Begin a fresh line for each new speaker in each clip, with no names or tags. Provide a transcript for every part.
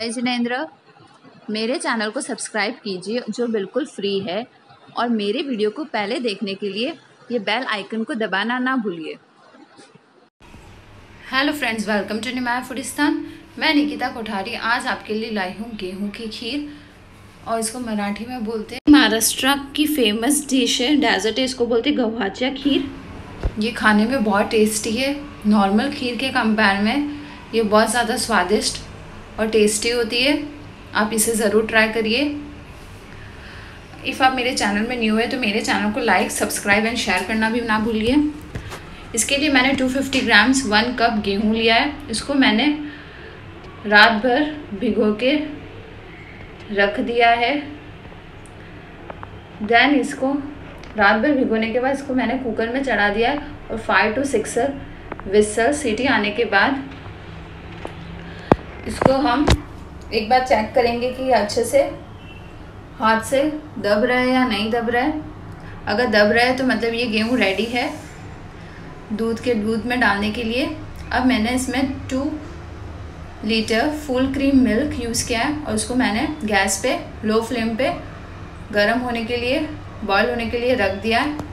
मैं जिनेंद्र मेरे चैनल को सब्सक्राइब कीजिए, जो बिल्कुल फ्री है, और मेरे वीडियो को पहले देखने के लिए ये बेल आइकन को दबाना ना भूलिए।
Hello friends, welcome to Nimaya Foodistan मैं निकिता कोठारी, आज आपके लिए लाई हूँ गेहूँ की खीर, और इसको मराठी में बोलते हैं महाराष्ट्र की फ़ेमस डिश है डेजर्ट है, इसको बोलते हैं गव्हाच्या खीर। ये खाने में बहुत टेस्टी है नॉर्मल खीर के कंपेयर में ये बहुत ज़्यादा स्वादिष्ट और टेस्टी होती है। आप इसे ज़रूर ट्राई करिए। इफ़ आप मेरे चैनल में न्यू है तो मेरे चैनल को लाइक सब्सक्राइब एंड शेयर करना भी ना भूलिए। इसके लिए मैंने 250 ग्राम्स वन कप गेहूँ लिया है। इसको मैंने रात भर भिगो के रख दिया है। देन इसको रात भर भिगोने के बाद इसको मैंने कुकर में चढ़ा दिया है और फाइव टू सिक्स विसल सीटी आने के बाद इसको हम एक बार चेक करेंगे कि अच्छे से हाथ से दब रहा है या नहीं दब रहा है। अगर दब रहा है तो मतलब ये गेहूँ रेडी है दूध के, दूध में डालने के लिए। अब मैंने इसमें two litre full cream milk use किया है और उसको मैंने गैस पे लो फ्लेम पे गर्म होने के लिए बॉयल होने के लिए रख दिया है।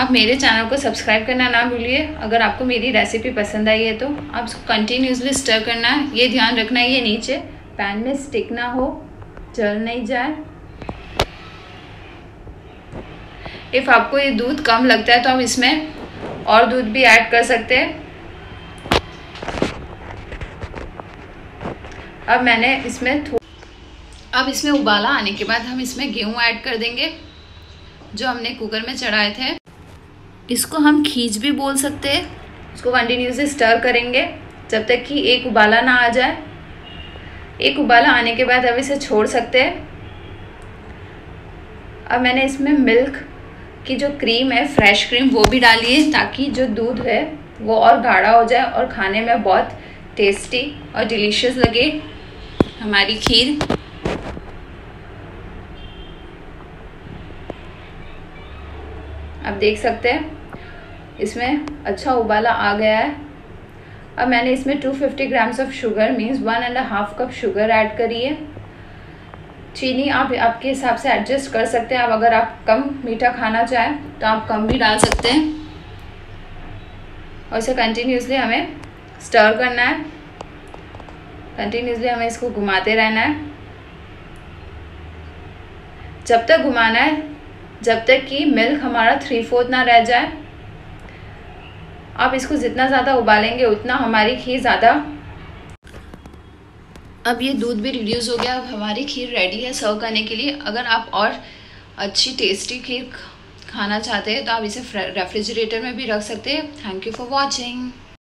आप मेरे चैनल को सब्सक्राइब करना ना भूलिए। अगर आपको मेरी रेसिपी पसंद आई है तो आप कंटिन्यूसली स्टर करना है। ये ध्यान रखना है, ये नीचे। पैन में स्टिक ना हो, जल नहीं जाए। इफ़ आपको ये दूध कम लगता है तो हम इसमें और दूध भी ऐड कर सकते हैं। अब मैंने इसमें अब इसमें उबाला आने के बाद हम इसमें गेहूँ ऐड कर देंगे, जो हमने कुकर में चढ़ाए थे। इसको हम खींच भी बोल सकते हैं। इसको कंटिन्यूसली स्टर करेंगे। जब तक कि एक उबाला ना आ जाए। एक उबाला आने के बाद अब इसे छोड़ सकते हैं। अब मैंने इसमें मिल्क की जो क्रीम है फ्रेश क्रीम वो भी डाली है ताकि जो दूध है, वो और गाढ़ा हो जाए और खाने में बहुत टेस्टी और डिलीशियस लगे हमारी खीर। आप देख सकते हैं। इसमें अच्छा उबाला आ गया है। अब मैंने इसमें 250 grams of sugar means one and half cup sugar add करी है। चीनी आप, आपके हिसाब से एडजस्ट कर सकते हैं। अब अगर आप कम मीठा खाना चाहें तो आप कम भी डाल सकते हैं। और इसे कंटिन्यूसली हमें स्टर करना है। कंटिन्यूसली हमें इसको घुमाते रहना है। जब तक घुमाना है, जब तक कि मिल्क हमारा थ्री फोर्थ ना रह जाए। आप इसको जितना ज़्यादा उबालेंगे, उतना हमारी खीर ज़्यादा अब ये दूध भी रिड्यूस हो गया। अब हमारी खीर रेडी है सर्व करने के लिए। अगर आप और अच्छी टेस्टी खीर खाना चाहते हैं तो आप इसे रेफ्रिजरेटर में भी रख सकते हैं। Thank you for watching